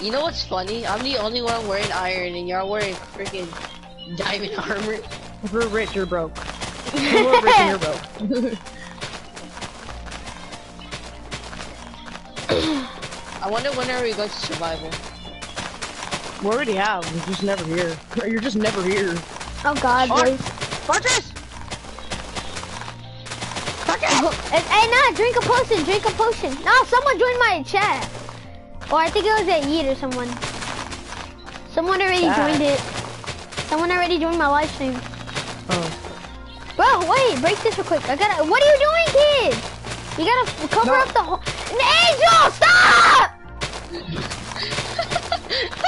You know what's funny? I'm the only one wearing iron, and you're wearing freaking diamond armor. If we're rich, you're broke. If we're rich, and you're broke. I wonder when are we going to survival? we already have. We're just never here. You're just never here. Oh God, boys. Fortress! Hey, hey, nah, drink a potion, drink a potion. No, someone joined my chat. Or I think it was at Yeet or someone. Someone already joined it. Someone already joined my live stream. Oh. Bro, wait, break this real quick. I gotta. What are you doing, kid? You gotta cover No. up the whole. Angel, stop!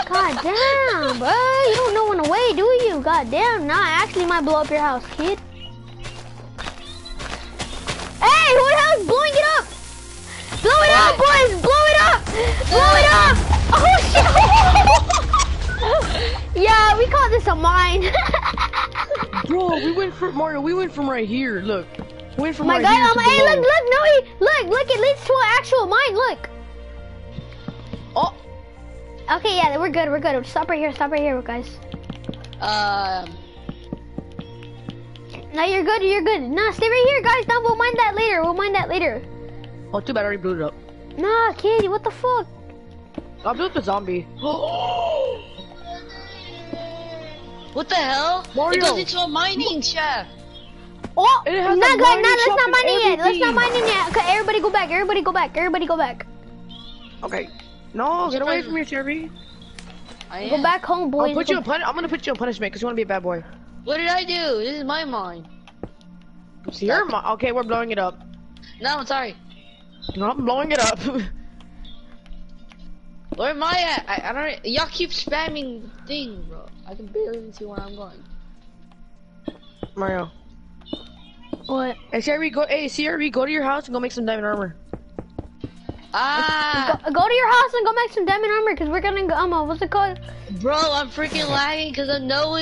God damn, bro. You don't know when to wait, do you? God damn. Nah, I actually might blow up your house, kid. Hey, who the hell is blowing it up? Blow it up, boys! Blow! Blow it up! Oh shit! yeah, we call this a mine. Bro, we went from Mario. We went from right here. Look, we went from my right God, here um, to hey, look, look, no, look, look, it leads to an actual mine. Look. Oh, Okay, yeah, we're good, we're good. Stop right here, stop right here, guys. Um, No, you're good, you're good. Nah, stay right here, guys. No, we'll mind that later. We'll mind that later. oh, too bad. I already blew it up. Nah, kid, what the fuck? I blew up the zombie. what the hell? Mario. It goes into a mining shaft. Oh, It has nah, a guys, mining nah, let's not and mine it yet. Let's not everything. mine it yet. Okay, everybody go back. Everybody go back. Everybody go back. Okay. No, get away from me, Cherry. Go back home, boys. I'll put Go- you in pun- I'm gonna put you in punishment because you wanna be a bad boy. What did I do? This is my mine. So you're okay. We're blowing it up. No, I'm sorry. No, I'm blowing it up. Where am I at? I, I don't. Y'all keep spamming the thing, bro. I can barely see where I'm going. Mario. What? Hey, Sierra, go. Hey, Sierra, go to your house and go make some diamond armor. Ah, Go, go to your house and go make some diamond armor, cause we're gonna go. Um, what's it called? bro, I'm freaking lagging because of Noe.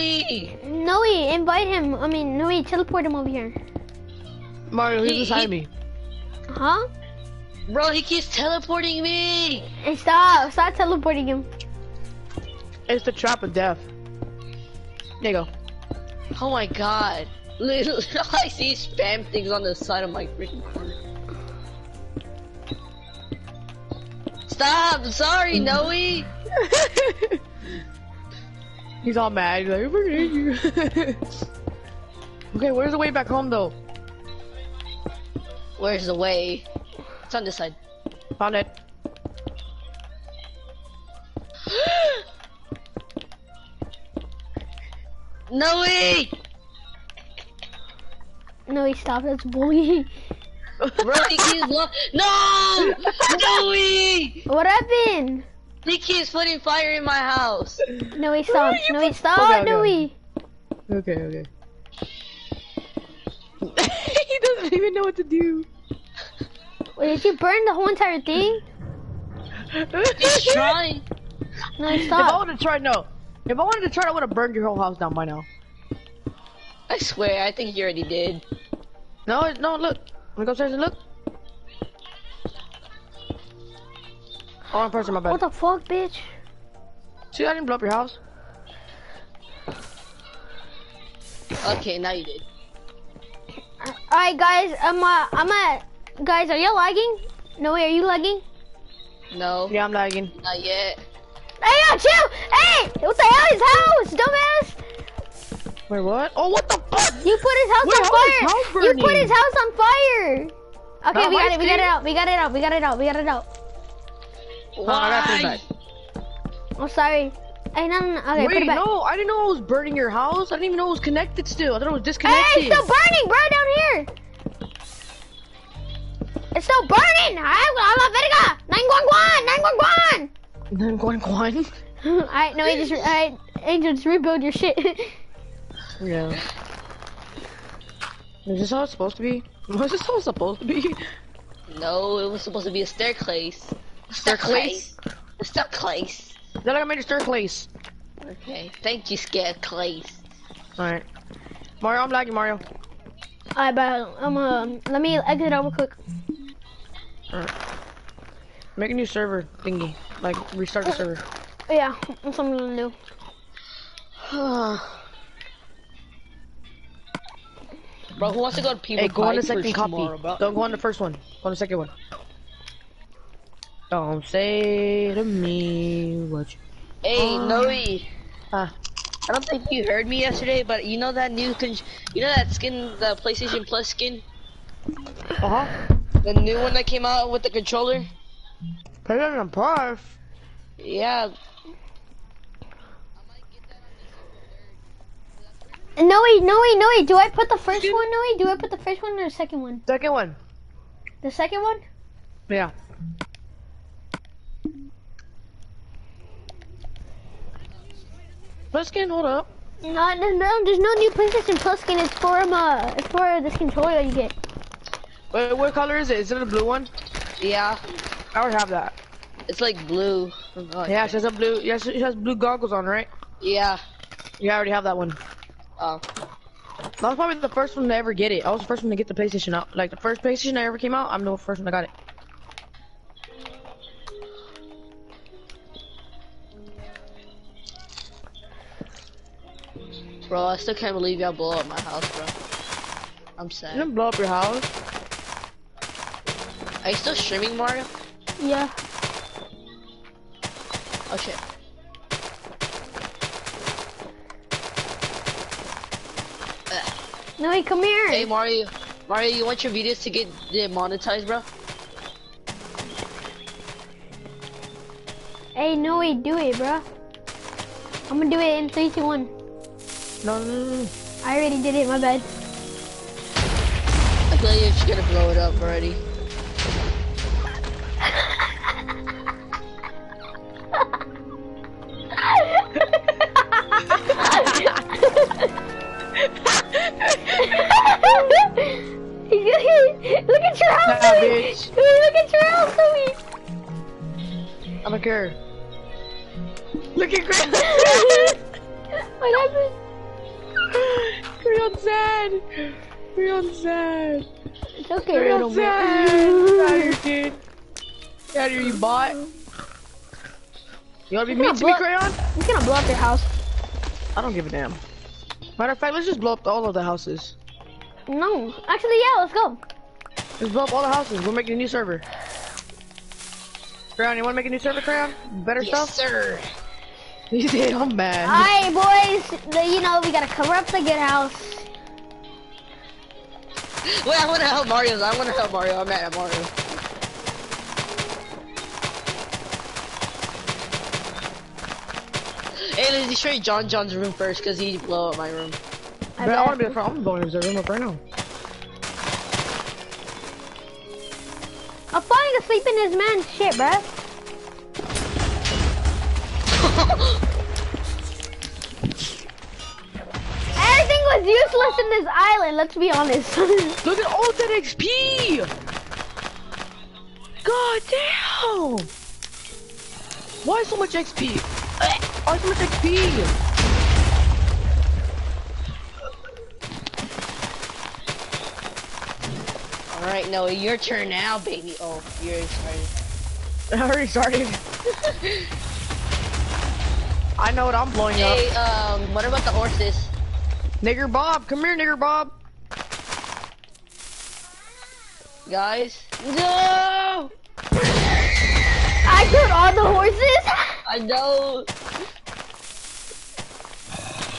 Noe, invite him. I mean, Noe, teleport him over here. Mario, he's He- beside he- me. Huh? Bro, he keeps teleporting me. Hey, stop! Stop teleporting him. It's the trap of death. There you go. Oh my god. Literally, I see spam things on the side of my freaking corner. Stop! Sorry, mm. Noe. He's all mad. He's like, I forget you. okay, where's the way back home though? Where's the way? It's on this side. Found it. no way! No, Noe, stop. That's bullying. Bro, he keeps lo- No! Noe! What happened? He keeps putting fire in my house. Noe, stop. Noe, stop. Okay, Noe. okay. Okay, okay. he doesn't even know what to do. Wait, did you burn the whole entire thing? He's trying. No, If I stop. would have tried, no. If I wanted to try, I would have burned your whole house down by now. I swear, I think you already did. No, it- no, look. Let me go upstairs and look. Oh, I'm person, my bad. What the fuck, bitch? See, I didn't blow up your house. Okay, now you did. Alright, guys. I'm, uh, I'm at. Guys, are you lagging? No, way, are you lagging? No, Yeah, I'm lagging. not yet. Hey, yo, chill! Hey! What the hell is house, dumbass? Wait, what? Oh, what the fuck? You put his house Wait, on fire! house You put his house on fire! Okay, No, we got mine's it, we got it out, we got it out, we got it out, we got it out. Oh, I gotta it Why? I'm sorry. Hey, no, no, no. Okay, put Wait, it back. no, I didn't know I was burning your house. I didn't even know it was connected still. I thought it was disconnected. Hey, it's still burning, bro, down here! It's still burning! Ay, wala verga! 911! 911! Guan Guan. Alright, no, just, alright, Angel, just rebuild your shit. Yeah. Is this how it's supposed to be? Was this how it's supposed to be? No, it was supposed to be a staircase. Staircase? A staircase. Then I made a staircase. Okay, thank you, staircase. Alright. Mario, I'm lagging, Mario. Alright, but I'm um, let me exit out real quick. Alright. Make a new server thingy. Like restart the server. Yeah, that's what I'm gonna do. bro, who wants to go to People Hey, go on the second first copy. tomorrow. Don't go on the first one. Go on the second one. Don't say to me what you. Hey, Noe. Huh. I don't think you heard me yesterday, but you know that new, con you know that skin, the PlayStation Plus skin, Uh huh. The new one that came out with the controller. Put it on price. Yeah, No, wait, no, wait, no, wait. Do I put the first one? No, wait. Do I put the first one or the second one? Second one. The second one? Yeah. Plus skin, hold up. No, no, no, there's no new PlayStation Plus skin. It's for um, uh, it's for this controller you get. Wait, what color is it? Is it a blue one? yeah, I would have that. it's like blue. Oh, Yeah, she has a blue. Yeah, she has blue goggles on, right? yeah. Yeah, I already have that one. Oh, I was probably the first one to ever get it. I was the first one to get the PlayStation out. Like the first PlayStation I ever came out, I'm the first one that got it. bro, I still can't believe y'all blow up my house, bro. I'm You sad. didn't blow up your house. Are you still streaming, Mario? Yeah. Oh shit. No, wait, come here. Hey Mario, Mario, you want your videos to get demonetized, bro? Hey, no, wait, do it, bro. I'm gonna do it in three, two, one. No, no, no, no. I already did it. My bad. I feel like you're just gonna blow it up already. You wanna be mean to me, Crayon? I'm gonna blow up your house. I don't give a damn. Matter of fact, let's just blow up all of the houses. No, actually, yeah, let's go. Let's blow up all the houses. We're making a new server. Crayon, you wanna make a new server, Crayon? Better Yes, stuff? sir. He said, I'm mad. Alright, boys. The, you know, we gotta cover up the good house. Wait, I wanna help Mario. I wanna help Mario. I'm mad at Mario. Hey, let's destroy John John's room first, cause he blow up my room. I But I bet. wanna be the front. I'm going to the room up right now. I'm falling asleep in this man's shit, bruh. Everything was useless in this island, let's be honest. Look at all that XP! God damn! Why so much XP? Much XP? All right, Noah, your turn now, baby. Oh, you're started. I already started. I know what I'm blowing Hey, up. Hey, um, what about the horses? Nigger Bob, come here, Nigger Bob. Guys? No! I killed all the horses. I know.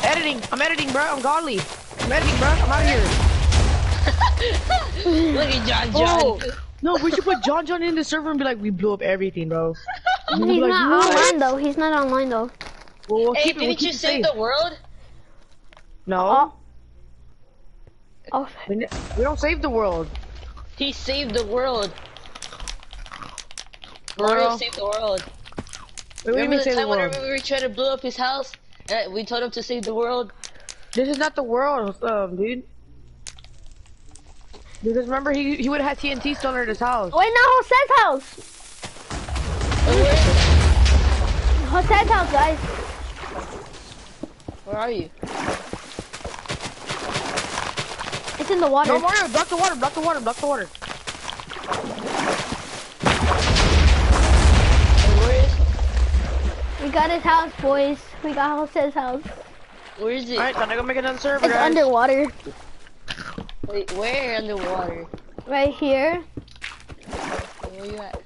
Editing, I'm editing, bro. I'm godly. I'm editing, bro. I'm out of here. Look at John John. Oh, no, we should put John John in the server and be like, we blew up everything, bro. He's like, not "What?" online though. He's not online though. Well, we'll Hey, keep it. We'll didn't you save safe. the world? No, Oh, we, oh. we don't save the world. He saved the world. Mario Bro. saved the world. Wait, what do you Remember the time whenever we tried to blow up his house? And we told him to save the world. This is not the world, um, dude. Because remember, he he would have had TNT still under his house. wait, no, Jose's house. Oh, Jose's house, guys. where are you? It's in the water. No, Mario, block the water, block the water, block the water. Got his house, boys. We got Jose's house. Where is it? Alright, time to go make another server, It's guys. underwater. Wait, where underwater? Right here. Where you at?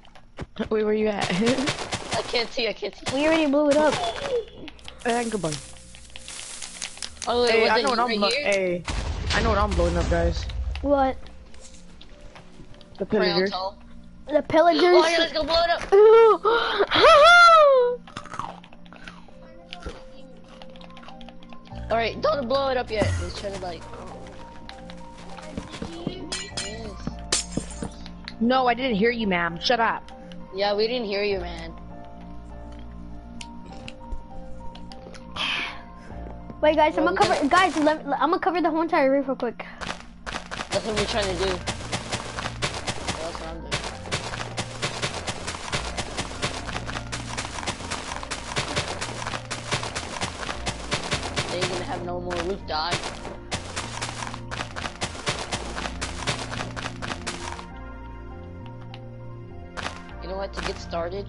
Wait, where you at? I can't see. I can't see. We already blew it up. hey, I can go by. Oh wait, Hey, was I know what I'm right here? Hey, I know what I'm blowing up, guys. What? The pillagers. The pillagers. Oh yeah, let's go blow it up. All right, don't blow it up yet. Let's try to like. Yes. No, I didn't hear you, ma'am. Shut up. Yeah, we didn't hear you, man. Wait, guys, I'm gonna cover. Guys, I'm gonna cover the whole entire roof real quick. That's what we're trying to do. Know what? To get started.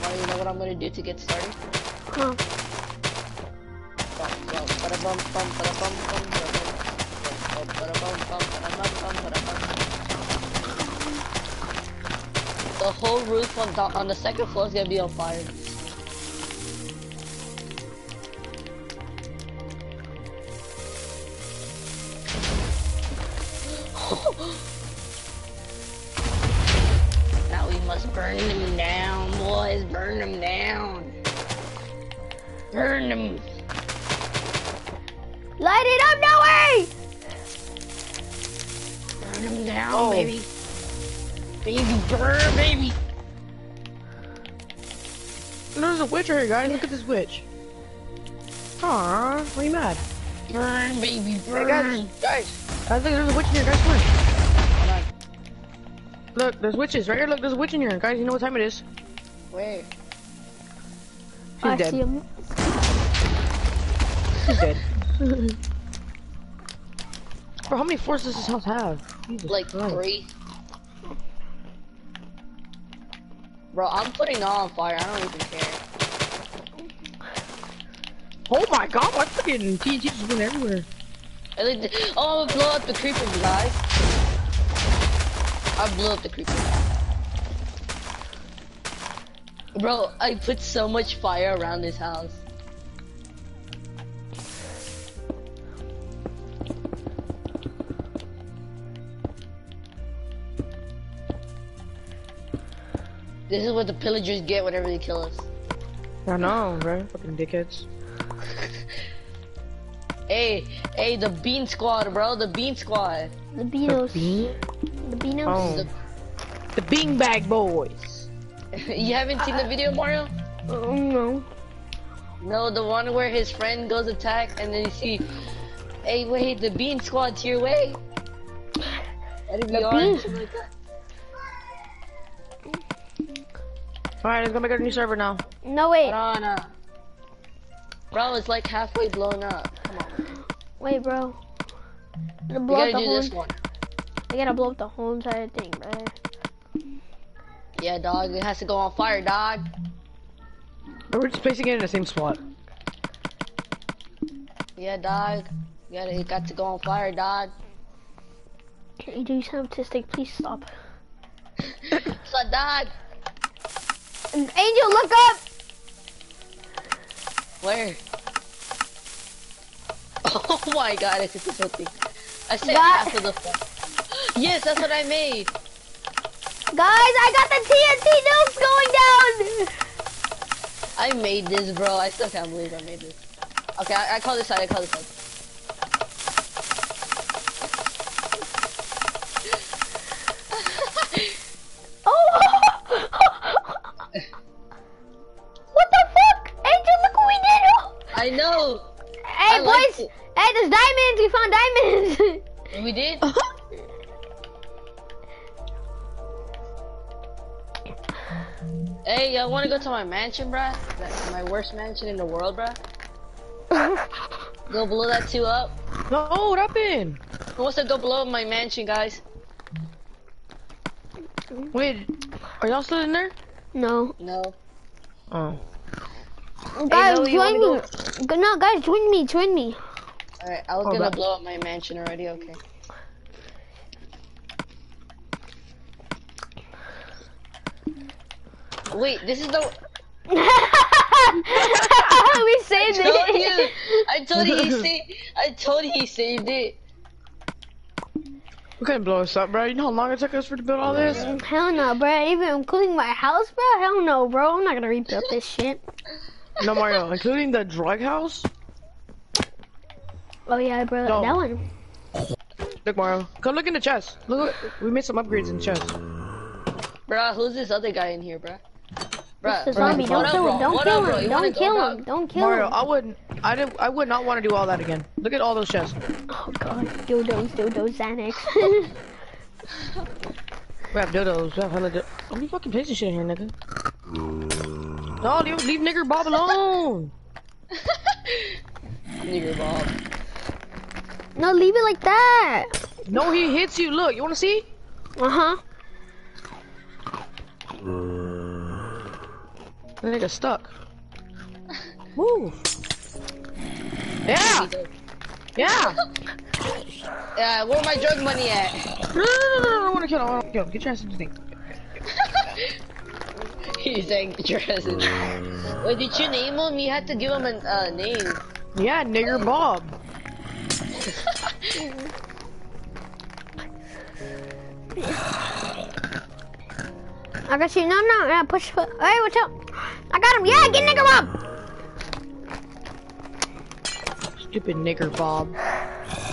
Well, you know what I'm gonna do to get started? Huh. The whole roof on the, on the second floor is gonna be on fire. Here, guys. Look at this witch. Aww, why are you mad? Burn, baby, Hey, burn. guys, guys. I think there's a witch in here, guys. Come on. Look, there's witches right here. Look, there's a witch in here, guys. You know what time it is? Wait. She's I dead. see him. She's dead. Bro, how many floors does this house have? Jesus Like Christ. three. Bro, I'm putting all on fire. I don't even care. Oh my god, my fucking TNT just went everywhere. I like the- oh, I blew up the creeper, you guys. I blew up the creeper. Bro, I put so much fire around this house. This is what the pillagers get whenever they kill us. I know, right? Fucking dickheads. Hey, hey, the bean squad, bro, the bean squad. The Beanos. Bean? The Beanos. Oh. The beanbag boys. you haven't seen the video, Mario? Oh, no. No, the one where his friend goes attack and then you see, hey, wait, the bean squad's your way. That'd be The orange. bean- Alright, let's go make a new server now. No, wait. Hold on, uh, Bro, it's like halfway blown up. Come on. Wait, bro. I'm gonna We blow up gotta the do whole. this one. I gotta blow up the whole entire thing, bro. Yeah, dog, it has to go on fire, dog. We're just placing it in the same spot. Yeah, dog. You gotta, it got to go on fire, dog. Can you do something autistic? Please stop. So, dog. Angel, look up! Where? Oh my god, I said something. I said That- half of the. Yes, that's what I made. Guys, I got the TNT nukes going down! I made this, bro. I still can't believe I made this. Okay, I, I call this side. I call this side. We did. Uh-huh. hey, y'all want to go to my mansion, bruh? That's my worst mansion in the world, bruh. Go blow that two up. No, what happened? Who wants to go blow up my mansion, guys? Wait, are y'all still in there? No. No. Oh. Guys, Zoe, you join me. Go- No, guys, join me, join me. Alright, I was Oh, gonna that- blow up my mansion already, okay. Wait, this is the we saved I told you. I told you he saved I told you he saved it. We couldn't blow us up, bro. You know how long it took us for to build all this? Mm, hell no, bro. Even including my house, bro. Hell no, bro. I'm not gonna rebuild this shit. No, Mario, including the drug house. Oh yeah, bro. No. That one. Look, Mario, come look in the chest. Look, we made some upgrades in the chest. Bruh, who's this other guy in here, bruh? Bruh, It's a bruh, zombie. Don't kill him. Don't kill him. Don't kill him. Don't kill him. Mario. I wouldn't. I did. I would not want to do all that again. Look at all those chests. Oh god. Dildos, dildos, Xanax. We have dildos. We have hella dildos. Don't be fucking placing shit in here, nigga. No, leave, leave nigger Bob alone. Nigger Bob. No, leave it like that. No, he hits you. Look, you wanna see? Uh huh. That nigga stuck. Woo. Yeah. Yeah. Yeah, where my drug money at? No, no, no, no, no, I wanna kill him. I wanna kill him. Get your ass into the thing. He's saying dresses. Wait, did you name him? You had to give him a uh, name. Yeah, nigger Bob. I got you. No, no. Yeah, push. Hey, watch out. I got him. Yeah, get nigga Bob. Stupid nigger Bob.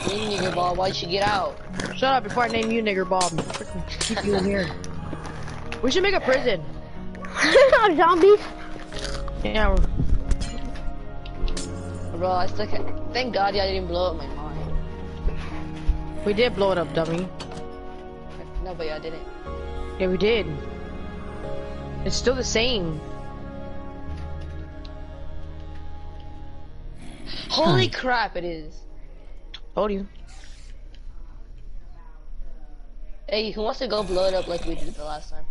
Name Nigger Bob, why'd you get out? Shut up before I name you nigger Bob. Freaking keep you in here. We should make a prison. Zombies. Yeah. Bro, I still can't. Thank God yeah I didn't blow up my. We did blow it up, dummy. No, but I didn't. Yeah, we did. It's still the same. Holy crap, it is. Told you. Hey, who wants to go blow it up like we did the last time?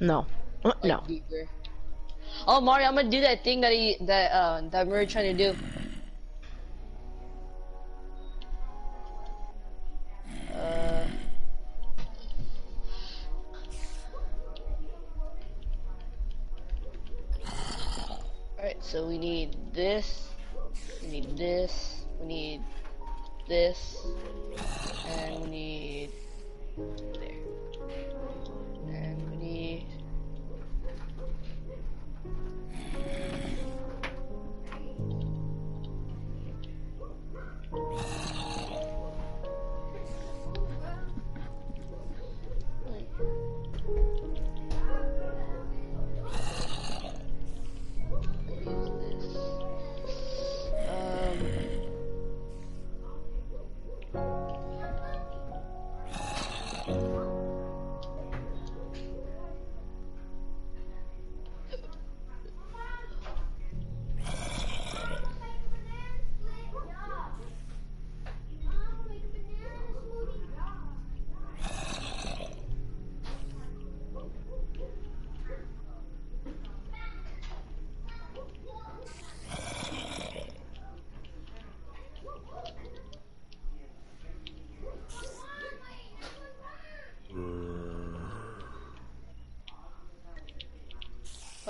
No. Uh, Like no. deeper. Oh, Mario, I'm gonna do that thing that he that uh that we were trying to do. So we need this, we need this, we need this, and we need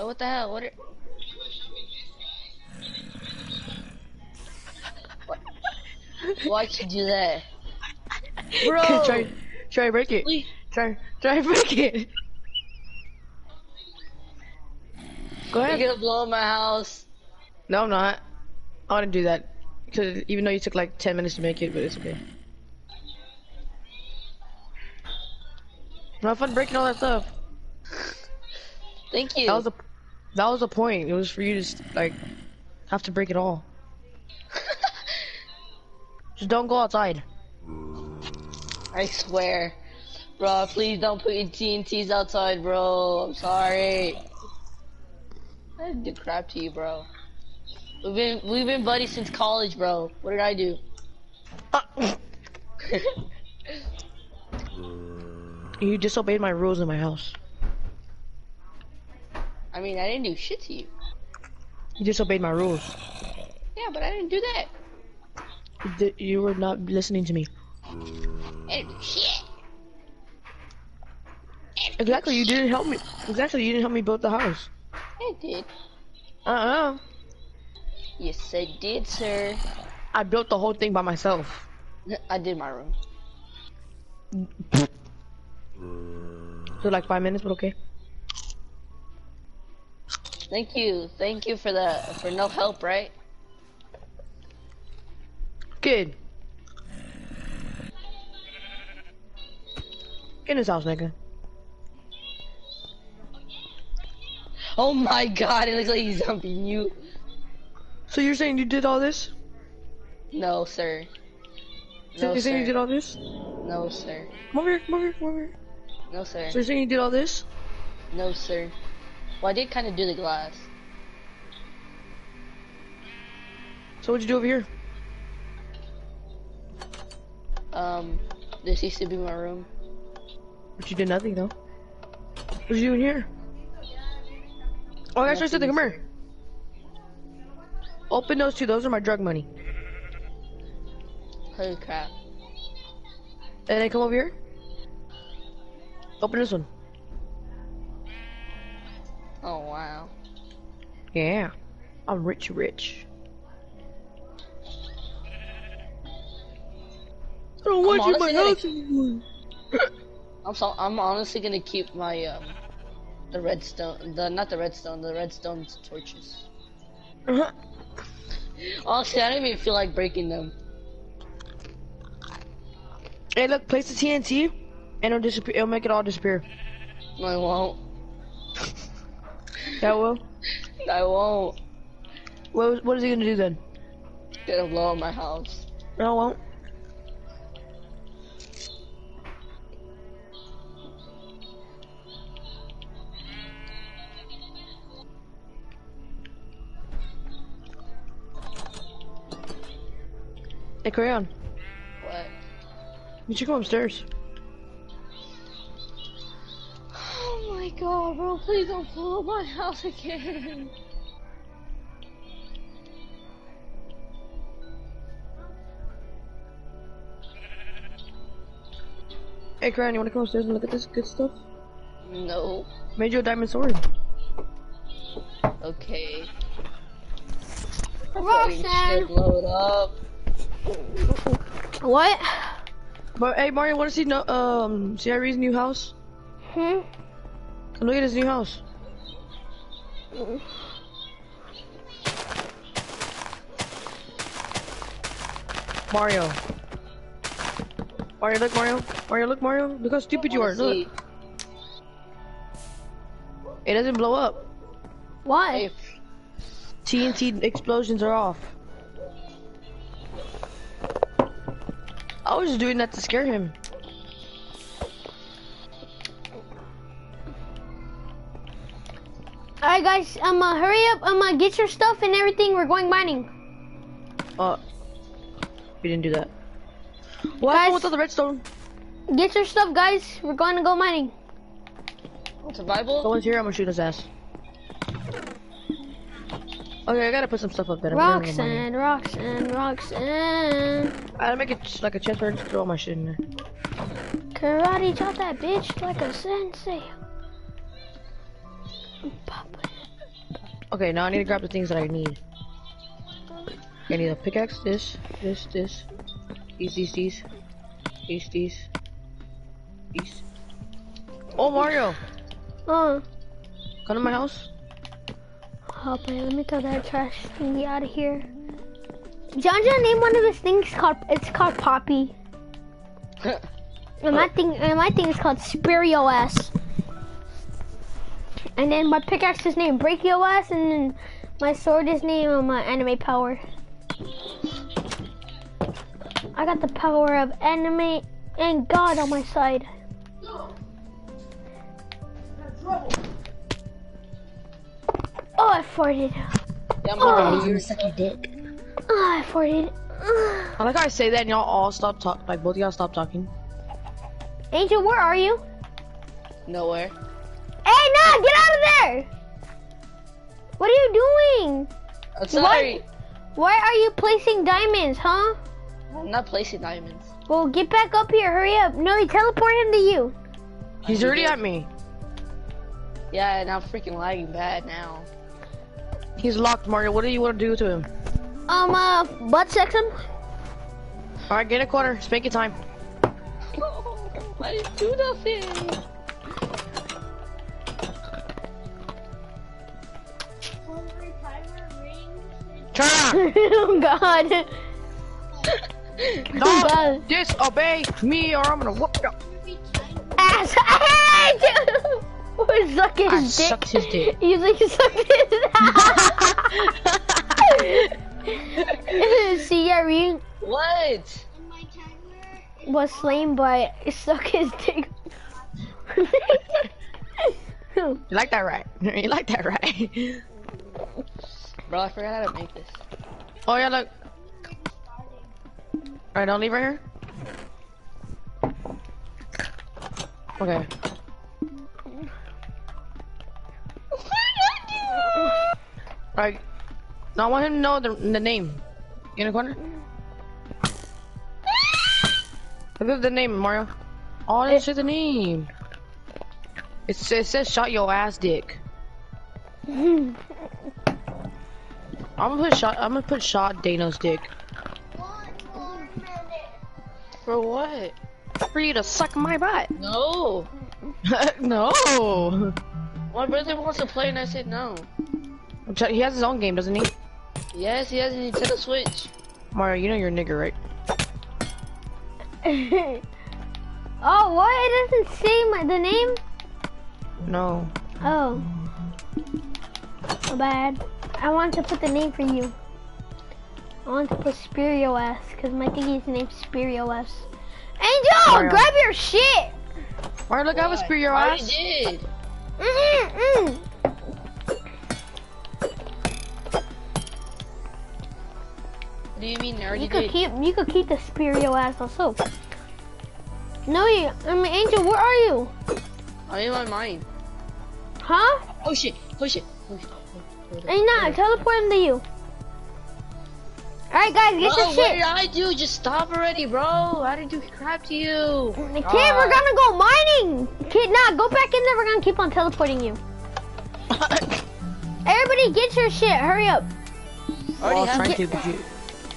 But what the hell? What? Are... Why'd you do that, bro? try, try break it. Please. Try, try break it. Go ahead. You're gonna blow up my house. No, I'm not. I want to do that. Cause even though you took like 10 minutes to make it, but it's okay. Have fun breaking all that stuff. Thank you. That was the, that was the point. It was for you to like have to break it all. Just don't go outside. I swear. Bro, please don't put your TNTs outside, bro. I'm sorry. I didn't do crap to you, bro. We've been we've been buddies since college, bro. What did I do? You disobeyed my rules in my house. I mean, I didn't do shit to you. You disobeyed my rules. Yeah, but I didn't do that. You, you were not listening to me. I didn't do shit. Exactly, you didn't help me. Exactly, you didn't help me build the house. I did. Uh-uh. Yes, I did, sir. I built the whole thing by myself. I did my room. So like five minutes, but okay. Thank you. Thank you for the for no help, right? Good. Get in this house, nigga. Oh my god, it looks like he's jumping you. So you're saying you did all this? No, sir. So No, you're saying you did all this? No, sir. Come over here, come over here, come over here. No, sir. So you're saying you did all this? No, sir. Well, I did kind of do the glass. So what'd you do over here? Um, this used to be my room. But you did nothing though. What'd you do in here? Oh, that's right, something. Come here. Open those two. Those are my drug money. Holy crap. And then come over here. Open this one. Oh wow. Yeah. I'm rich, rich. I don't want you in my house anymore. I'm so I'm honestly gonna keep my um the redstone the not the redstone the redstone torches. Uh-huh. Honestly, I don't even feel like breaking them. Hey, look, place the TNT, and it'll disappear. It'll make it all disappear. No, I won't. That will. I won't. What, what is he gonna do then? Gonna blow up my house. No, it won't. Hey, Crayon, What? you should go upstairs. God, bro! Please don't blow up my house again. Hey, Crayon, you wanna come upstairs and look at this good stuff? No. Made you a diamond sword. Okay. Roxanne. Load up. What? But hey, Mario, wanna see no um Sierra's new house? Hmm? Look at his new house. Mario. Mario, look, Mario. Mario, look, Mario. Look how stupid you are. See- Look. It doesn't blow up. Why? TNT explosions are off. I was just doing that to scare him. Alright guys, um, uh, hurry up, um, uh, get your stuff and everything, we're going mining. Uh, we didn't do that. What Guys- happened with all the redstone? Get your stuff guys, we're going to go mining. survival? Someone's here, I'm gonna shoot his ass. Okay, I gotta put some stuff up there. I'm gonna go mining. Roxanne, Roxanne, Roxanne. I gotta make it like a chest where I just throw all my shit in there. Karate chop that bitch like a sensei. Okay, now I need to grab the things that I need. I need a pickaxe, this, this, this, these, these, these, these, these, these. Oh, Mario! Uh, Come to my house. oh boy, let me throw that trash thingy out of here. John John named one of his things called, it's called Poppy. And my thing, and my thing is called Spirio S. And then my pickaxe is named Breakio S, and then my sword is named uh, my anime power. I got the power of anime and God on my side. Oh, I farted. Yeah, I'm Oh. gonna You suck your dick. Oh, I farted. I like how I say that and y'all all stop talking, like both of y'all stop talking. Angel, where are you? Nowhere. Hey, no, get out of there! What are you doing? I'm sorry. Why are you placing diamonds, huh? I'm not placing diamonds. Well, get back up here. Hurry up. No, you teleport him to you. He's you already did. at me. Yeah, and I'm freaking lagging bad now. He's locked, Mario. What do you want to do to him? Um, uh, butt sex him? All right, get a quarter. Spank it time. I didn't do nothing. Turn around. oh, God. No, oh, God. disobey me or I'm gonna whoop you. Ass. Hey, dude. Or suck his I dick. sucked his dick. You like sucked his See, Irene What? was slain by suck his dick. You like that, right? You like that, right? Bro, I forgot how to make this. Oh yeah, look. All right, don't leave right here. Okay. Right. Now I want him to know the, the name. In the corner. Look at the name, Mario. Oh, that's just the name. It says, it says shot your ass dick. I'm gonna put shot. I'm gonna put shot Dano's dick For what? for you to suck my butt. No. no. My brother wants to play and I said no. He has his own game, doesn't he? Yes, he has a Nintendo Switch. Mario, you know you're a nigger, right? oh, what? It doesn't say my, the name? No. Oh. So bad. I want to put the name for you. I want to put Spirio S, because my thingy's name's Spirio S. Angel, Mario. grab your shit! Mario, look, I was for your I did. Mm-mm-mm. What do you mean? I already You could did. keep you could keep the Spirio ass also. No, you. I mean, Angel, where are you? I'm in my mind. Huh? Oh shit! Oh shit! Oh shit! Ain't not. Teleport him to you. All right, guys, get Bro, your what did I do? Just stop already, bro. I didn't do crap to you. Kid, Ah. we're gonna go mining. Kid, nah, go back in there. We're gonna keep on teleporting you. Everybody, get your shit. Hurry up. Well, I was have trying to, but you,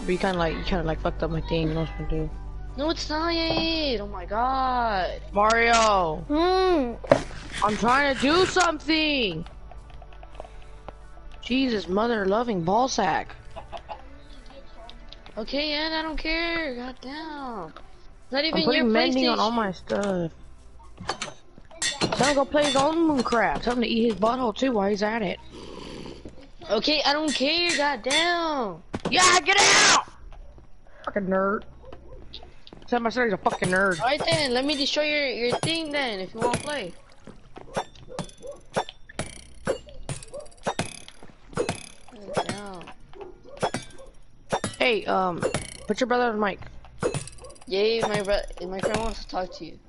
but you kind of like, you kind of like fucked up my thing. You know what I'm gonna do? No, it's not yet. Oh my god. Mario, Hmm. I'm trying to do something. Jesus, mother loving ball sack. Okay, and I don't care. God damn. It's not I'm even your putting mending on all my stuff. Tell him to go play his own Minecraft. Tell him to eat his butthole too while he's at it. Okay, I don't care. God damn. Yeah, get out! Fucking nerd. Tell my son he's a fucking nerd. Alright then, let me destroy your, your thing then, if you want to play. God damn. Hey, um, put your brother on the mic. Yay, my bro- my friend wants to talk to you.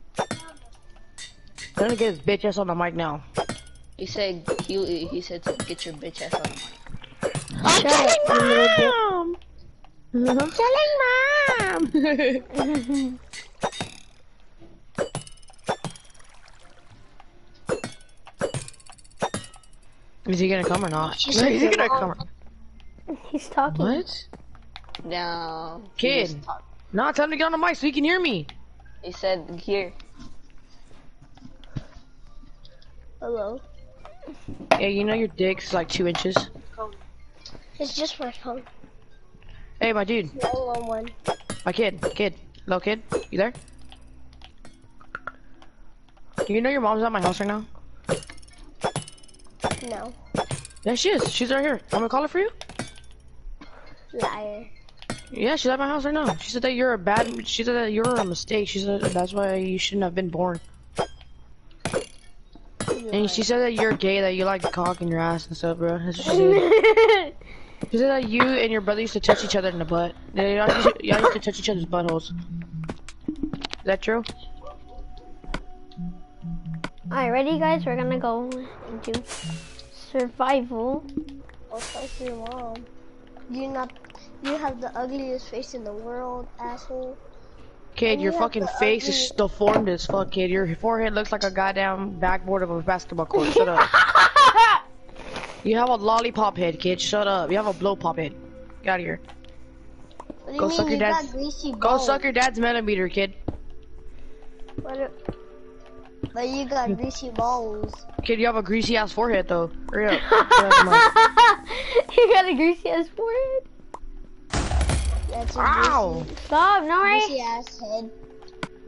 Tell him to get his bitch ass on the mic now. He said he he said to get your bitch ass on the mic. I'm Shut up, you little mom! I'm telling mom! Is he gonna come or not? She Is he gonna mom. come? Or... He's talking. What? No. Kid. just talk- No, tell to get on the mic so he can hear me. He said here. Hello. Hey, you know your dick's like two inches. It's just for phone. Hey, my dude, 911. my kid, kid, little kid, you there? You know your mom's at my house right now? No. Yeah, she is. She's right here. I'm gonna call her for you. Liar. Yeah, she's at my house right now. She said that you're a bad. She said that you're a mistake. She said that's why you shouldn't have been born. And she said that you're gay, that you like cock in your ass and stuff, bro. That's what she said. She said that you and your brother used to touch each other in the butt. Yeah, Y'all used, to, used to touch each other's buttholes. Is that true? Alright, ready guys? We're gonna go into survival. I'll talk to your mom. You not. You have the ugliest face in the world, asshole. Kid, And your you fucking face is deformed as fuck, kid. Your forehead looks like a goddamn backboard of a basketball court. Shut up. You have a lollipop head, kid. Shut up. You have a blow pop head. Get out of here. What Go suck your you dad's- got Go suck your dad's millimeter, kid. What a- But you got greasy balls. Kid, you have a greasy ass forehead though. Hurry up. Get out of my- you got a greasy ass forehead. That's a Ow! greasy, Stop, no greasy right? ass head.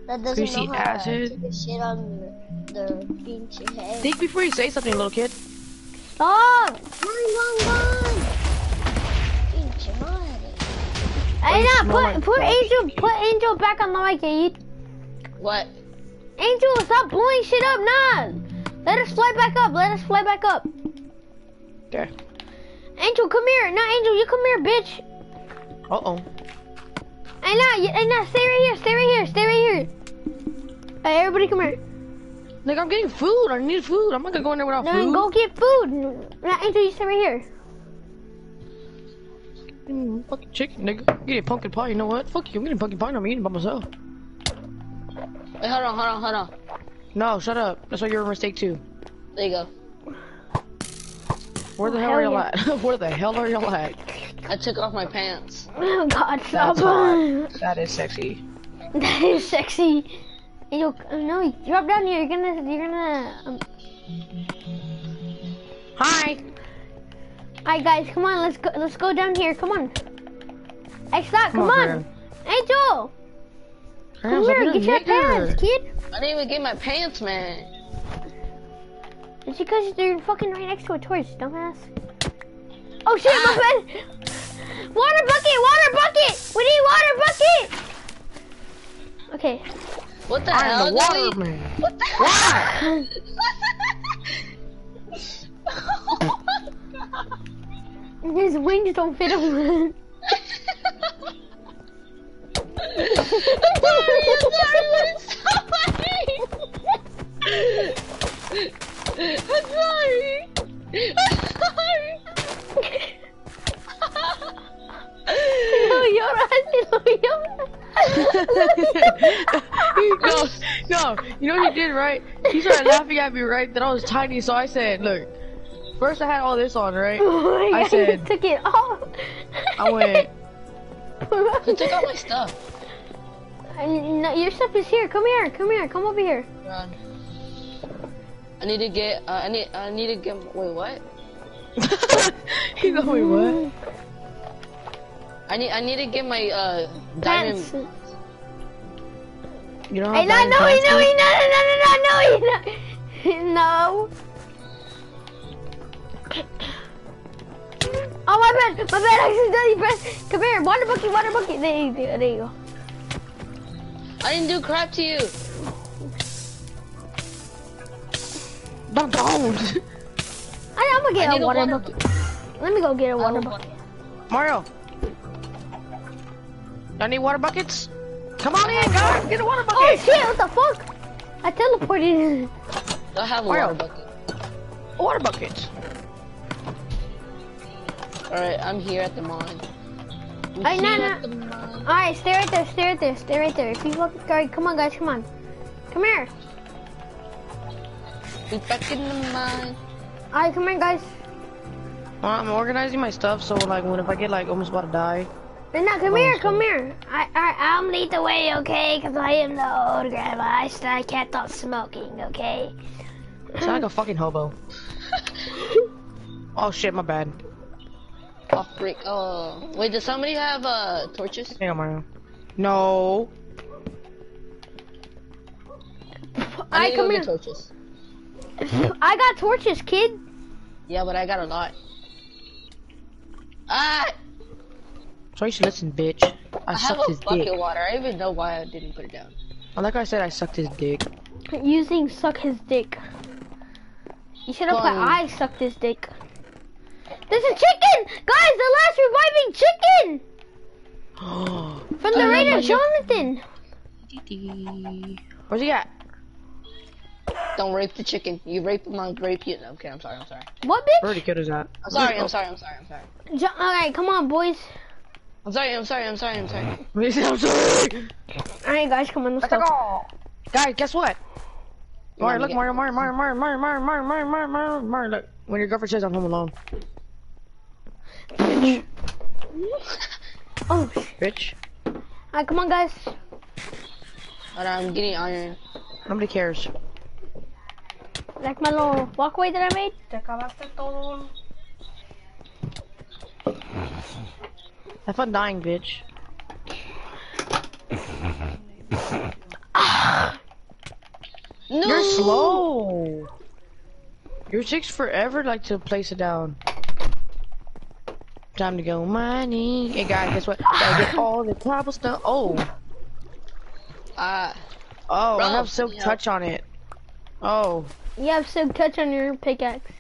That doesn't Greasy know how ass to head. take a shit on the, the pinch head. Think before you say something, little kid. Stop! Run, run, run! Pinche madre. Hey, you now smell put like put Angel put Angel back on the mic, Aid. What? Angel, stop blowing shit up, nah. Let us fly back up. Let us fly back up. Okay. Angel, come here. No, Angel, you come here, bitch. Uh oh. I know, I know, stay right here. Stay right here. Stay right here. Hey, everybody, come here. Like I'm getting food. I need food. I'm not gonna go in there without No, food. go get food. not Angel, you stay right here. Mm, fucking chicken, nigga. I'm getting pumpkin pie. You know what? Fuck you. I'm getting pumpkin pie. and I'm eating by myself. Wait, hold on, hold on, hold on. No, shut up. That's why you're a mistake too. There you go. Where the Oh, hell are y'all yeah. at? Where the hell are y'all at? I took off my pants. Oh, God, stop. That's hot. That is sexy. that is sexy. Angel, uh, no, drop down here. You're gonna, you're gonna. Um... Hi. Alright, guys, come on. Let's go. Let's go down here. Come on. Hey, stop. Come, Come on, on. Angel, come here. Get your nigger. pants, kid. I didn't even get my pants, man. It's because they're fucking right next to a torch, dumbass. Oh shit, my ah. bed! Water bucket, water bucket! We need water bucket! Okay. What the I'm hell? the water Lily? man. What the Why? His wings don't fit him. I'm sorry. I'm sorry. no lloras, no lloras. no, no. You know what he did, right? He started laughing at me, right? That I was tiny, so I said, look. First I had all this on, right? Oh I God, said- took it off. I went, Who took all my stuff? no, your stuff is here. Come here, come here, come over here. Run. I need to get. Uh, I need. I need to get. Wait, what? He's like, wait, what? I need. I need to get my uh diamond. Pants. You know how Hey, no, bad no, his no, no, no, no, no, no, no, no. Oh my bad, my bad. I accidentally pressed. Come here, water bucket, water bucket. There you, there you go. I didn't do crap to you. Don't, don't. I, I'm gonna get I a need a water, water bucket. Let me go get a water I bucket. Mario. Y'all need water buckets? Come on in, guys. Get a water bucket. Oh shit! What the fuck? I teleported. I have a Mario. water bucket. Water buckets. Alright, I'm here at the mine. I'm no, here no. at the mine. All right, stay right there. Stay right there. Stay right there. If you look, guys, come on, guys, come on. Come here. We back in the mine. All right, come here, guys. Well, I'm organizing my stuff, so like when if I get like almost about to die. No, no, come here, come here. I, I, I'll lead the way, okay? Because I am the old grandma. I, I can't stop smoking, okay? I sound like a fucking hobo. oh shit, my bad. Oh frick. Oh. Wait, does somebody have uh torches? Hang on, Mario. No. I I come here. torches. I got torches, kid. Yeah, but I got a lot. Ah! So you should listen, bitch. I, I have sucked a his bucket dick. of water. I even know why I didn't put it down. Oh, like I said, I sucked his dick. Using suck his dick. You should have put I sucked his dick. There's a chicken! Guys, the last reviving chicken! From the I raid of Jonathan. Where's he at? Don't rape the chicken. You rape him, I'll rape you. No, okay, I'm sorry, I'm sorry. What, I bitch? already killed his at. I'm sorry, I'm sorry, I'm sorry, I'm sorry. Jo- Alright, come on, boys. I'm sorry, I'm sorry, I'm sorry, I'm sorry. I'm sorry. Alright, guys, come on, let's go. Guys, guess what? You Mario, look, get- Mario, Mario, Mario, Mario, Mario, Mario, Mario, Mario, Mario, Mario, Mario, look. When your girlfriend says I'm home alone. Bitch. Oh, sh- Bitch. Alright, come on, guys. But I'm getting iron. Nobody cares. Like my little walkway that I made. Have fun dying, bitch. No! You're slow. Your takes forever, like, to place it down. Time to go mining. Hey, guys, guess what? Gotta get all the cobblestone. Oh, Uh, oh, Bro, I have silk touch on it. Oh, You have silk touch on your pickaxe.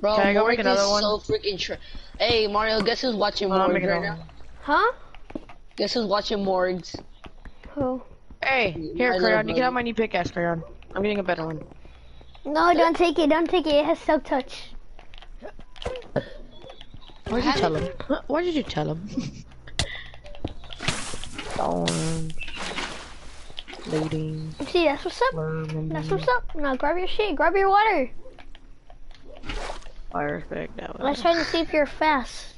bro, Can I go make is another one? so freaking tr- Hey, Mario, guess who's watching Hold Morgs right now? Huh? Guess who's watching Morgs? Who? hey, here, I Crayon, you can have my new pickaxe, Crayon. I'm getting a better one. No, don't take it. Don't take it. It has silk touch. Why'd you tell him? Why did you tell him? Storms. Leading. See, that's what's up. That's what's up. Now grab your shit. Grab your water. Fire effect that way. Let's try to see if you're fast.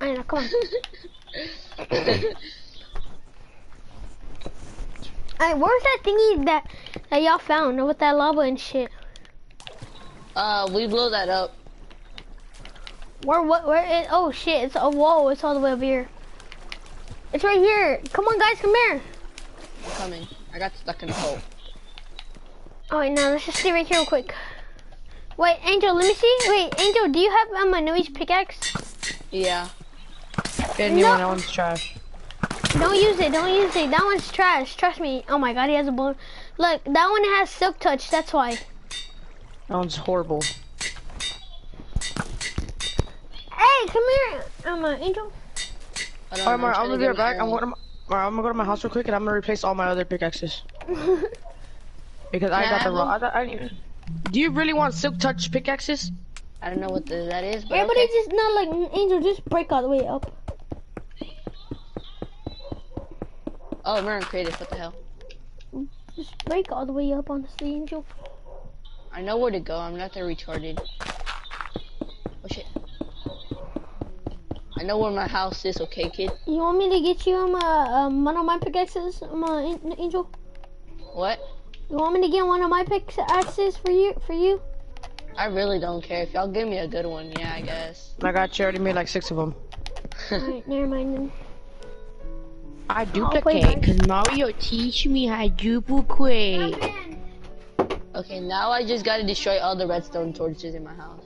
I know. Come on. Alright, where's that thingy that that y'all found with that lava and shit? Uh, we blow that up. Where what where it oh shit, it's a wall, it's all the way over here. It's right here. Come on guys, come here. I'm coming. I got stuck in a hole. Alright now let's just stay right here real quick. Wait, Angel, let me see. Wait, Angel, do you have um, a Noise pickaxe? Yeah. Get a new No. one, that one's trash. Don't use it, don't use it. That one's trash. Trust me. Oh my god, he has a bone. Look, that one has silk touch, that's why. That one's horrible. Hey, come here. Um, uh, Angel. I don't Alright, know, Mar, I'm gonna be right back. I'm going to Mar, I'm gonna go to my house real quick and I'm gonna replace all my other pickaxes. Because I Can I got the wrong. them? I, I, didn't even- do you really want silk touch pickaxes? I don't know what the, that is, but Everybody okay. just not like Angel, just break all the way up. Oh, Marin creative. What the hell? Just break all the way up, honestly, Angel. I know where to go. I'm not that retarded. Oh shit. I know where my house is. Okay, kid. You want me to get you um, uh, um one of my pickaxes, um, uh, Angel? What? You want me to get one of my pickaxes for you? For you? I really don't care. If y'all give me a good one, yeah, I guess. I got you. already made like six of them. Alright, never mind then. I wait, duplicate because Mario teach me how to duplicate. okay, now I just gotta destroy all the redstone torches in my house.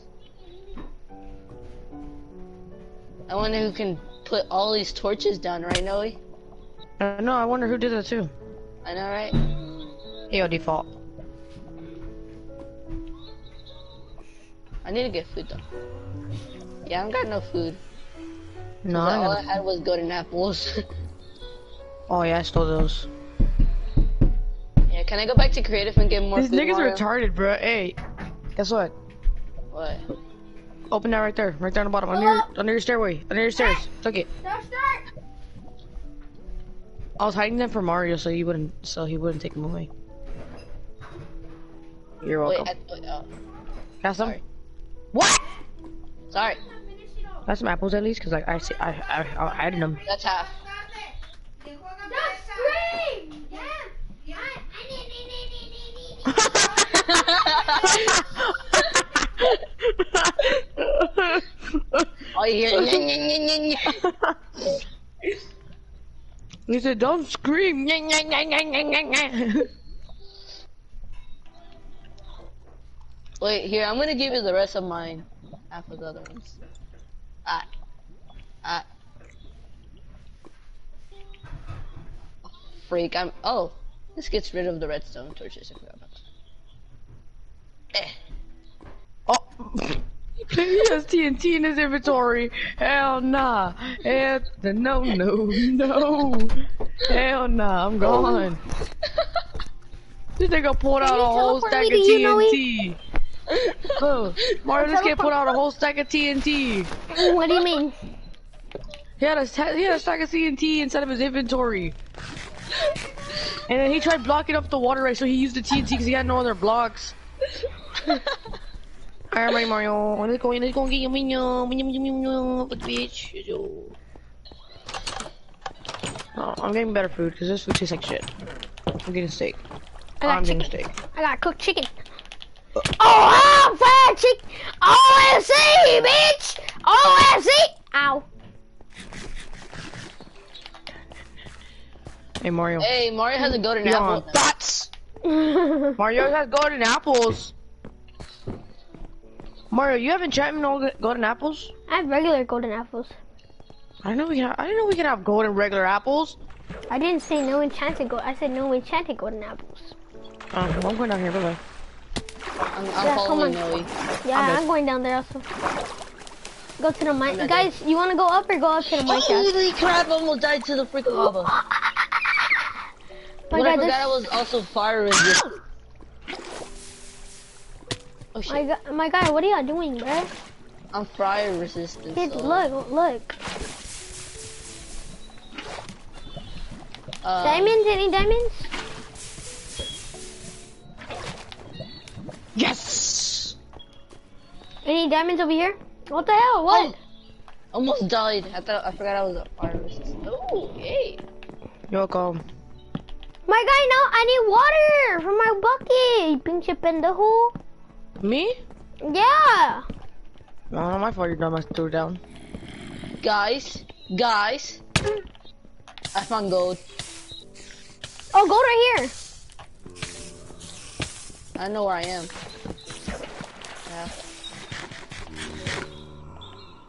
I wonder who can put all these torches down, right, Noe? Uh, no, I wonder who did that too. I know, right? Yo, default. I need to get food though. Yeah, I don't got no food. No, all I I had was golden apples. Oh yeah, I stole those. yeah, can I go back to creative and get more These food? niggas Mario? retarded, bro. Hey, guess what? What? Open that right there, right on the bottom, under your, under your stairway, under your stairs. Took it. Start. I was hiding them for Mario, so he wouldn't, so he wouldn't take them away. You're Wait, welcome. I, wait, oh, Got some? sorry. What? sorry. Got some apples at least, cause like I see, I, I, I hiding them. That's half. Don't scream! All you hear, "Nyeh, nyeh, nyeh, nyeh, nyeh." he said, "Don't scream!" Wait, here, I'm gonna give you the rest of mine. Half of the other ones. Ah. Ah. Freak, I'm. Oh, this gets rid of the redstone torches. I forgot about that. Eh. Oh, he has TNT in his inventory. Hell nah. Hell, no, no, no. Hell nah. I'm oh. gone. This nigga pulled out a whole stack of to you, Noe? TNT. Bro, Mario, this kid pulled out a whole stack of TNT. What do you mean? He had a he had a stack of TNT inside of his inventory. And then he tried blocking up the water right, so he used the TNT because he had no other blocks. Alright, ready, Mario. Let's go. Let's go get your minion. Minion, minion, minion. Fuck, bitch. Yo. Oh, I'm getting better food because this food tastes like shit. I'm getting steak. I got I'm getting steak. I got cooked chicken. Oh, I'm fried chicken. OSC, bitch. OSC. Ow. Hey, Mario. Hey, Mario has a golden You apple. on. Mario has golden apples. Mario, you have enchantment on golden apples? I have regular golden apples. I know we can. Have, I didn't know we can have golden regular apples. I didn't say no enchanted gold. I said no enchanted golden apples. Um, well, I'm going down here. Bye bye. I'm, I'm Yeah, following come Noe. Yeah, I'm I'm, going down there also. Go to the mine. not Guys, you want to go up or go up to the mine? Holy crap, I almost died to the freaking lava. My But I God, forgot this- I was also fire resistant. Oh shit, My God, my God, what are y'all doing, bro? I'm fire resistant. Kids, so, look, look. uh, Diamonds? Any diamonds? Yes. Any diamonds over here? What the hell? What? Oh, almost died. I thought I forgot I was a fire resistant. Oh, yay. You're welcome. My guy, now I need water from my bucket. Pinche pendejo. Me? Yeah. No, not my fault. You're dumb. I threw down. Guys, guys, I found gold. Oh, gold right here. I know where I am. Yeah.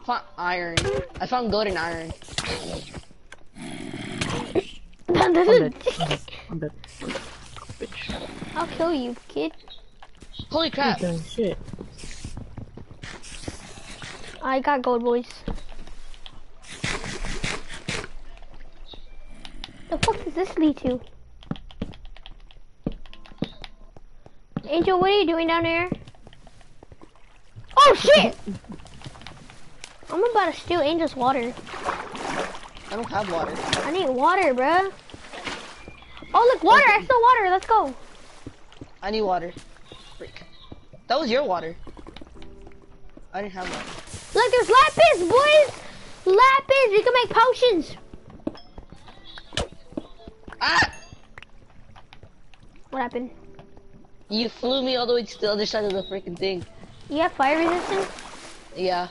Found iron. I found gold and iron. I'm dead. I'm dead. Bitch. I'll kill you, kid. Holy crap. Okay, shit. I got gold, boys. The fuck does this lead to? Angel, what are you doing down there? Oh shit! I'm about to steal Angel's water. I don't have water. I need water, bruh. Oh look, water! I stole water. Let's go. I need water. That was your water. I didn't have water. Look, there's lapis, boys. Lapis. We can make potions. Ah! What happened? You flew me all the way to the other side of the freaking thing. You have fire resistance? Yeah.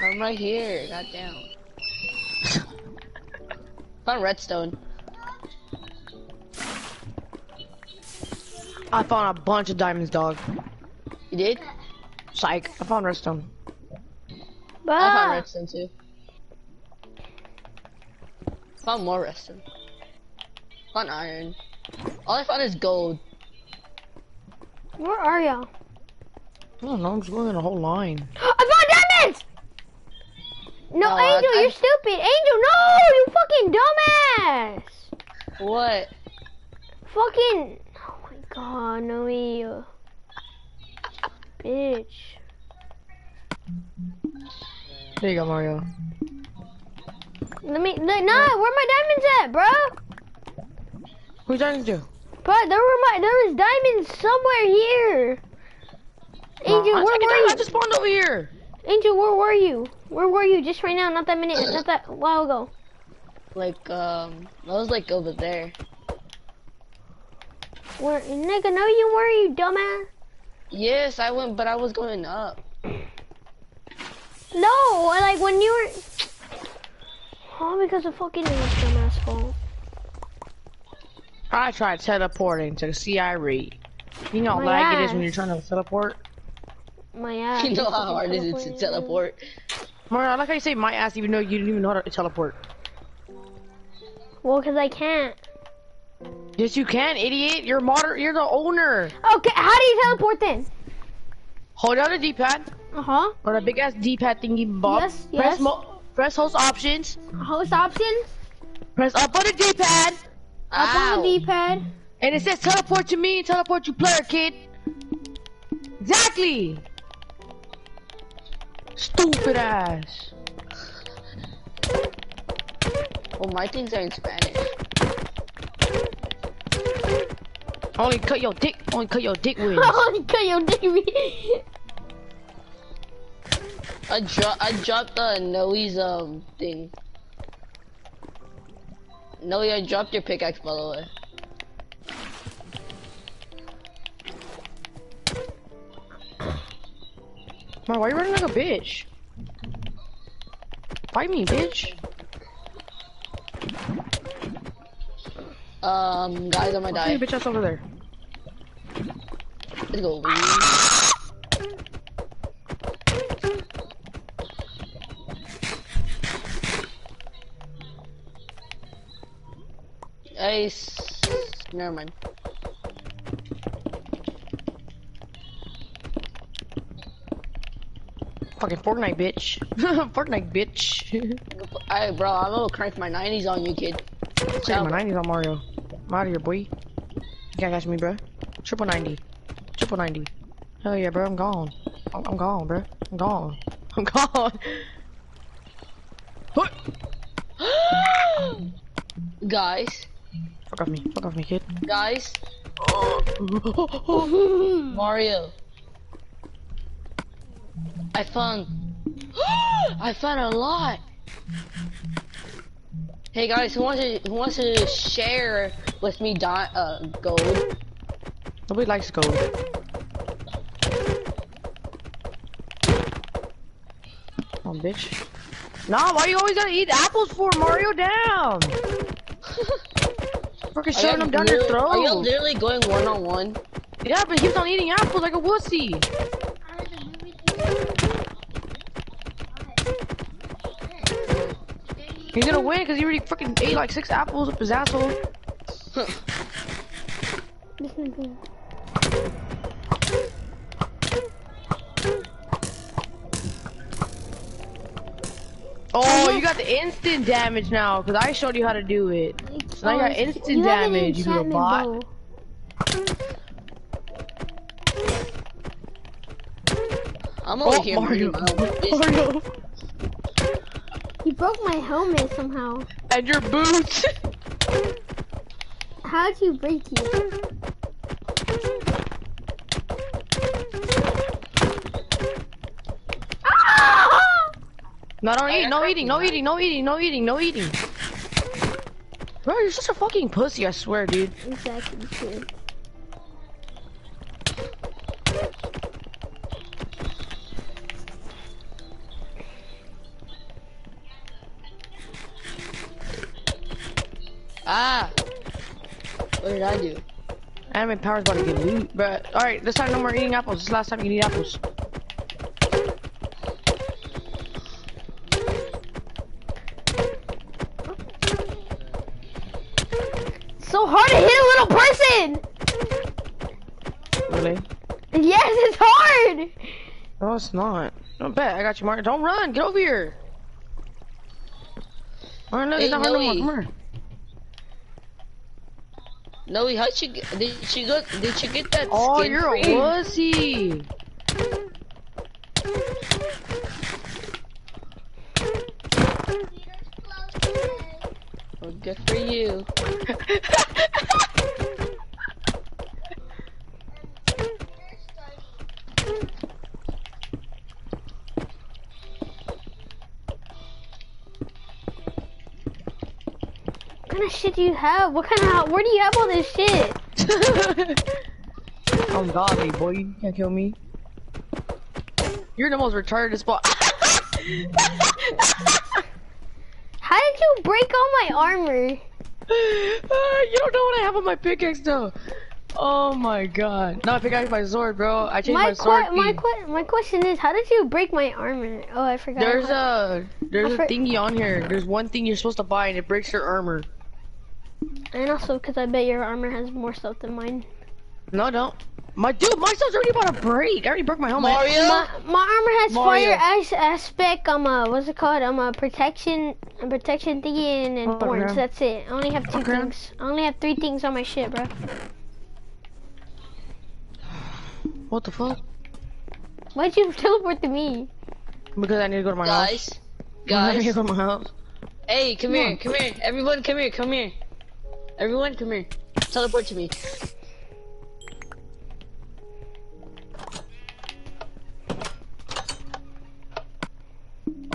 I'm right here. Goddamn. Found redstone. I found a bunch of diamonds, dog. You did? Psych. I found redstone. I found Bruh. redstone too. I Found more redstone. Found iron. All I found is gold. Where are y'all? I don't know. I'm just going in a whole line. I found diamonds! No, No, I- Angel, I- you're stupid. Angel, no! You fucking dumbass! What? Fucking. Oh god, no, you. Bitch. There you go, Mario. Let me. Look, nah, where my diamonds at, bro? Who's diamonds do? Bro, there were my. There was diamonds somewhere here. Angel, I, where I, were I you? just spawned over here. Angel, where were you? Where were you? Just right now, not that minute, not that while ago. Like, um, I was like over there. Where, nigga, no, you were you dumbass. Yes, I went, but I was going up. No, like when you were. Oh, because of fucking dumbass fault. I tried teleporting to the CI read. You know how My lag it is when you're trying to teleport? My ass. You know how hard it is to teleport. Mario, I like how you say my ass even though you didn't even know how to teleport. Well, because I can't. Yes, you can, idiot. You're moder- You're the owner. Okay, how do you teleport then? Hold down the D-pad Uh huh. or the big ass D-pad thingy, Bob. Yes, Press yes. mo- press host options. Host options. Press up on the D-pad, Up on the D-pad. and it says teleport to me, and teleport to player, kid. Exactly. Stupid ass. Well, my things are in Spanish. Only cut your dick. Only cut your dick with. Oh, cut your dick. I drop I dropped the Noe's um thing. Noe, I dropped your pickaxe by the way. Man, why you running like a bitch? Fight me, bitch. Um, guys, I'm gonna die. bitch ass over there. Let's go. Ace. Never mind. Fucking Fortnite, bitch. Fortnite, bitch. Alright, bro, I'm gonna crank my 90s on you, kid. Take my 90s on Mario. I'm out of here, boy. You can't catch me, bro. Triple 90. Triple 90. Hell yeah, bro. I'm gone. I'm, I'm gone, bro. I'm gone. I'm gone. What? Guys, Fuck off me. Fuck off me, kid. guys, Mario. I found. I found a lot. Hey guys, who wants to who wants to share with me di uh gold? Nobody likes gold. Oh, bitch. Nah, why you always gotta eat apples for, Mario? Damn! Fucking you them down your literally- Are you literally going one on one? Yeah, but he keeps on eating apples like a wussy. He's gonna win because he already fucking ate like six apples up his asshole. Oh, you got the instant damage now because I showed you how to do it. So now you got instant you damage, you little enchantment bot. bow. I'm over Oh, here Mario. minding my own business. Mario. You broke my helmet somehow. And your boots. How'd you break it? Ah! No, don't eat. No eating. No eating. No eating. No eating. No eating. Bro, you're such a fucking pussy. I swear, dude. Exactly. True. Anime Power's about to get loot. But, alright, this time no more eating apples. This is the last time you eat apples. So hard to hit a little person. Really? Yes, it's hard. No, it's not. Don't bet. I got you, Mario. Don't run. Get over here. Alright, no, Hey, it's not hard no more. Come here. Noe, how'd you get, did she go, did she get that Oh, skin you're a wussy. Shit do you have? What kind of? Where do you have all this shit? Oh, I'm godly, boy. You can't kill me. You're the most retarded spot. How did you break all my armor? Uh, you don't know what I have on my pickaxe though. Oh my god. No, I pickaxe my sword, bro. I changed my, My sword. my que- my question is, how did you break my armor? Oh, I forgot. There's a there's I a thingy on here. There's one thing you're supposed to buy and it breaks your armor. And also, because I bet your armor has more stuff than mine. No, don't. My dude, my stuff's already about to break. I already broke my helmet. Mario? My, my armor has Mario. fire as aspect. I'm a what's it called? I'm a protection, a protection thingy, and, and Oh, thorns. okay. That's it. I only have two Okay. things. I only have three things on my shit, bro. What the fuck? Why'd you teleport to me? Because I need to go to my house. Guys, I need to go to my house. Hey, come here, come here. Everyone, come here, come here. Everyone, come here. Teleport to me.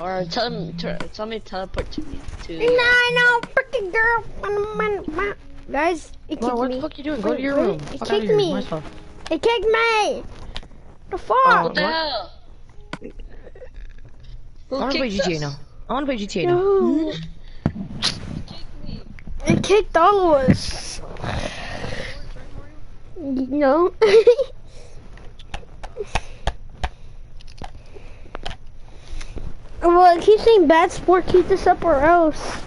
Or tell him, tell tell me to teleport to me. To uh, Nah, no, freaking girl. Guys, it Bro, kicked what me. the fuck you doing? Go to your wait, room. it Fuck kicked here. me. My. It kicked me. The fuck? Oh, what the what? hell? Who I wanna play kicked GTA us? now. I wanna play GTA now. It kicked all of us. No. well, it keeps saying bad sport, keep this up or else.